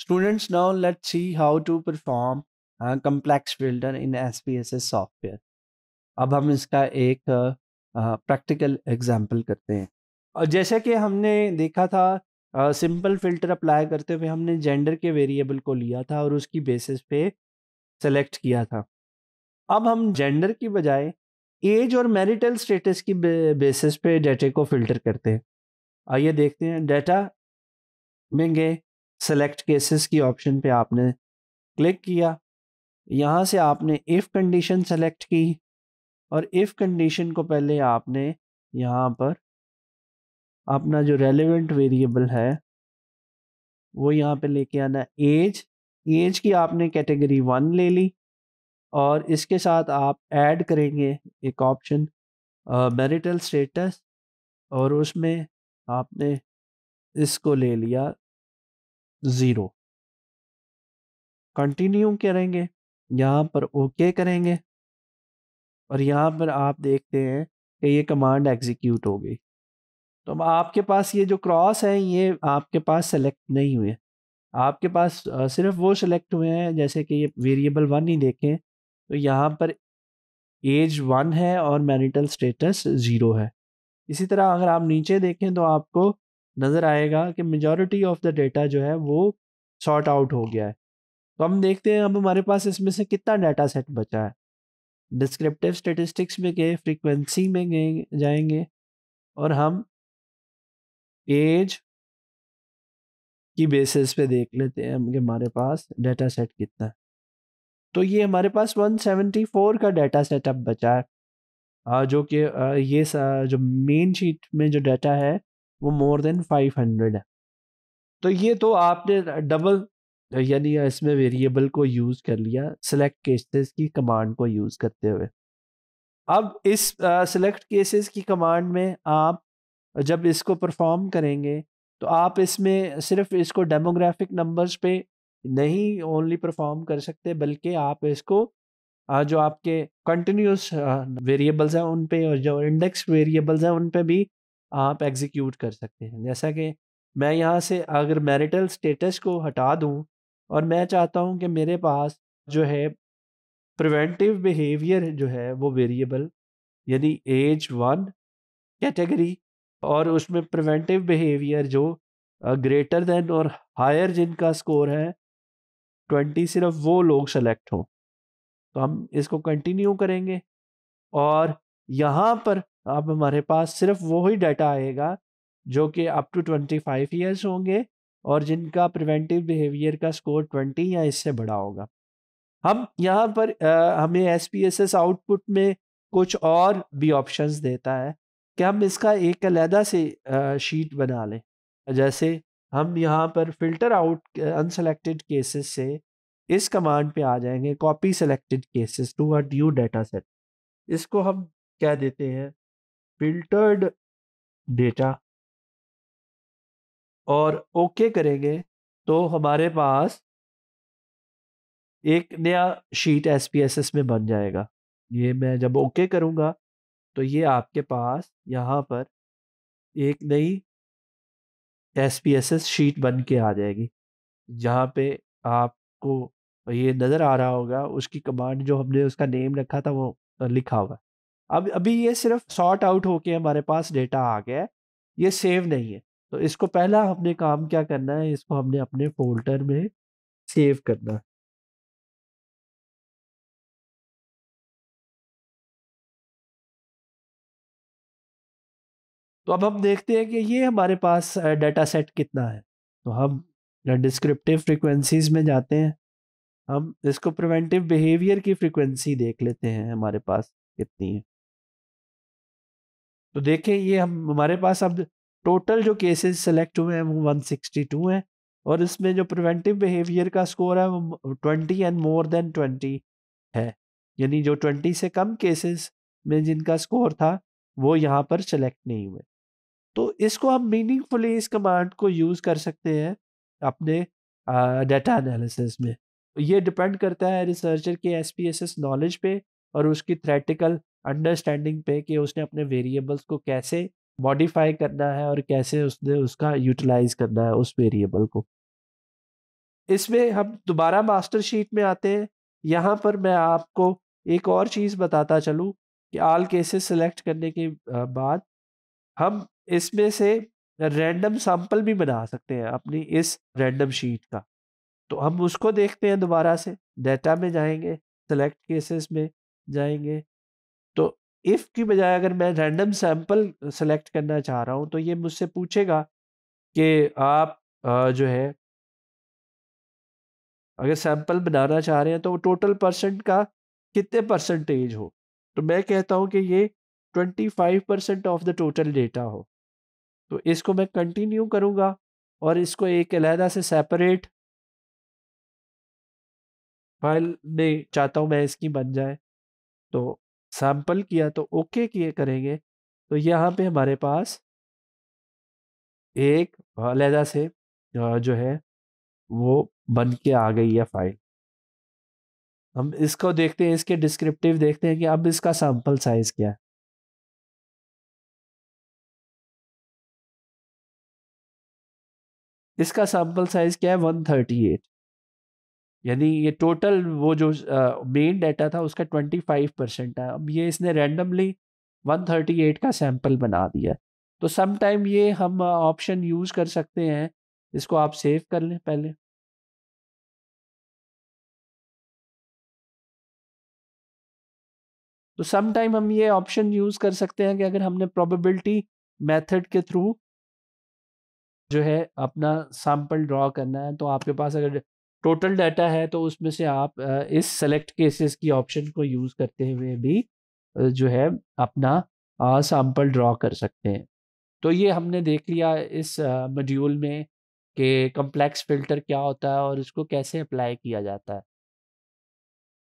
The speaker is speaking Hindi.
Students, now let's see how to perform a complex filter in SPSS software अब हम इसका एक प्रैक्टिकल एग्जांपल करते हैं। और जैसे कि हमने देखा था सिंपल फ़िल्टर अप्लाई करते हुए हमने जेंडर के वेरिएबल को लिया था और उसकी बेसिस पे सेलेक्ट किया था। अब हम जेंडर की बजाय एज और मैरिटल स्टेटस की बेसिस पे डाटे को फ़िल्टर करते हैं। आइए देखते हैं डेटा में गए। सेलेक्ट केसेस की ऑप्शन पे आपने क्लिक किया। यहाँ से आपने इफ़ कंडीशन सेलेक्ट की और इफ़ कंडीशन को पहले आपने यहाँ पर अपना जो रेलिवेंट वेरिएबल है, वो यहाँ पे लेके आना एज एज की आपने कैटेगरी वन ले ली और इसके साथ आप ऐड करेंगे एक ऑप्शन मैरिटल स्टेटस और उसमें आपने इसको ले लिया। ज़ीरो। कंटिन्यू करेंगे, यहाँ पर ओके करेंगे और यहाँ पर आप देखते हैं कि ये कमांड एग्जीक्यूट हो गई। तो अब आपके पास ये जो क्रॉस है, ये आपके पास सेलेक्ट नहीं हुए। आपके पास सिर्फ़ वो सेलेक्ट हुए हैं, जैसे कि ये वेरिएबल वन ही देखें तो यहाँ पर एज वन है और मैरिटल स्टेटस ज़ीरो है। इसी तरह अगर आप नीचे देखें तो आपको नज़र आएगा कि मेजॉरिटी ऑफ़ द डेटा जो है वो सॉर्ट आउट हो गया है। तो हम देखते हैं अब हमारे पास इसमें से कितना डाटा सेट बचा है। डिस्क्रिप्टिव स्टेटिस्टिक्स में गए फ्रीक्वेंसी में गए, जाएँगे और हम एज की बेसिस पे देख लेते हैं कि हमारे पास डाटा सेट कितना है। तो ये हमारे पास 174 का डाटा सेट अब बचा है। जो कि ये जो मेन शीट में जो डाटा है वो मोर देन 500 है। तो ये तो आपने डबल, यानी इसमें वेरिएबल को यूज़ कर लिया, सेलेक्ट केसेस की कमांड को यूज़ करते हुए। अब इस सेलेक्ट केसेस की कमांड में आप जब इसको परफॉर्म करेंगे तो आप इसमें सिर्फ़ इसको डेमोग्राफिक नंबर्स पे नहीं ओनली परफॉर्म कर सकते, बल्कि आप इसको जो आपके कंटिन्यूस वेरिएबल्स हैं उन पे और जो इंडेक्स वेरिएबल्स हैं उन पे भी आप एग्जीक्यूट कर सकते हैं। जैसा कि मैं यहाँ से अगर मैरिटल स्टेटस को हटा दूँ और मैं चाहता हूँ कि मेरे पास जो है प्रिवेंटिव बिहेवियर जो है वो वेरिएबल यानी एज वन कैटेगरी और उसमें प्रिवेंटिव बिहेवियर जो ग्रेटर देन और हायर जिनका स्कोर है ट्वेंटी सिर्फ़ वो लोग सेलेक्ट हों। तो हम इसको कंटिन्यू करेंगे और यहाँ पर अब हमारे पास सिर्फ़ वो ही डाटा आएगा जो कि up to twenty five years होंगे और जिनका प्रिवेंटिव बिहेवियर का स्कोर ट्वेंटी या इससे बड़ा होगा। हम यहाँ पर आ, हमें S P S S output में कुछ और भी ऑप्शंस देता है कि हम इसका एक अलहदा से आ, शीट बना लें। जैसे हम यहाँ पर फ़िल्टर आउट अनसेलेक्टेड केसेस से इस कमांड पे आ जाएँगे copy selected cases to a new data set इसको हम क्या देते हैं फिल्टर्ड डेटा। और ओके करेंगे तो हमारे पास एक नया sheet S P S S में बन जाएगा। ये मैं जब ओके करूँगा तो ये आपके पास यहाँ पर एक नई S P S S sheet बन के आ जाएगी, जहाँ पे आपको ये नज़र आ रहा होगा, उसकी कमांड जो हमने उसका नेम रखा था वो लिखा हुआ अब, अभी ये सिर्फ़ सॉर्ट आउट होके हमारे पास डेटा आ गया है, ये सेव नहीं है। तो इसको पहला हमने काम क्या करना है, इसको हमने अपने फोल्डर में सेव करना है। तो अब हम देखते हैं कि ये हमारे पास डाटा सेट कितना है। तो हम डिस्क्रिप्टिव फ्रीक्वेंसीज में जाते हैं। हम इसको प्रिवेंटिव बिहेवियर की फ्रीक्वेंसी देख लेते हैं, हमारे पास कितनी है। तो देखें, ये हम, हमारे पास अब टोटल जो केसेस सेलेक्ट हुए हैं, वो 162 हैं और इसमें जो प्रिवेंटिव बिहेवियर का स्कोर है, वो 20 एंड मोर देन 20 है। यानी जो 20 से कम केसेस में जिनका स्कोर था, वो यहाँ पर सेलेक्ट नहीं हुए। तो इसको हम मीनिंगफुली इस कमांड को यूज़ कर सकते हैं अपने डाटा एनालिसिस में। ये डिपेंड करता है रिसर्चर के S P S S knowledge पे और उसकी थ्रेटिकल अंडरस्टैंडिंग पे कि उसने अपने वेरिएबल्स को कैसे मॉडिफाई करना है और कैसे उसने उसका यूटिलाइज करना है उस वेरिएबल को। इसमें हम दोबारा मास्टर शीट में आते हैं। यहाँ पर मैं आपको एक और चीज़ बताता चलूँ कि आल केसेस सेलेक्ट करने के बाद हम इसमें से रैंडम सैंपल भी बना सकते हैं अपनी इस रैंडम शीट का। तो हम उसको देखते हैं दोबारा से। डेटा में जाएँगे सेलेक्ट केसेस में जाएँगे तो इफ़ की बजाय अगर मैं रैंडम सैंपल सेलेक्ट करना चाह रहा हूँ तो ये मुझसे पूछेगा कि आप जो है अगर सैंपल बनाना चाह रहे हैं तो टोटल परसेंट का कितने परसेंटेज हो? तो मैं कहता हूँ कि ये twenty five percent of the total data हो। तो इसको मैं कंटिन्यू करूँगा और इसको एक अलहदा से सेपरेट फ़ाइल में चाहता हूँ मैं इसकी बन जाए। तो सैंपल किया तो ओके किए करेंगे। तो यहाँ पे हमारे पास एक अलहदा से जो है, वो बन के आ गई है फ़ाइल। हम इसको देखते हैं, इसके डिस्क्रिप्टिव देखते हैं कि अब इसका सैंपल साइज़ क्या है। इसका सैंपल साइज़ क्या है? 138 यानी ये टोटल वो जो मेन डाटा था उसका 25 परसेंट है। अब ये इसने रैंडमली 138 का सैंपल बना दिया तो सम टाइम ये हम ऑप्शन यूज़ कर सकते हैं। इसको आप सेव कर लें पहले। तो सम टाइम हम ये ऑप्शन यूज़ कर सकते हैं कि अगर हमने प्रोबेबिलिटी मेथड के थ्रू जो है अपना सैंपल ड्रॉ करना है तो आपके पास अगर टोटल डाटा है तो उसमें से आप इस सेलेक्ट केसेस की ऑप्शन को यूज़ करते हुए भी जो है, अपना सैंपल ड्रॉ कर सकते हैं। तो ये हमने देख लिया इस मॉड्यूल में कि कम्प्लेक्स फ़िल्टर क्या होता है और इसको कैसे अप्लाई किया जाता है।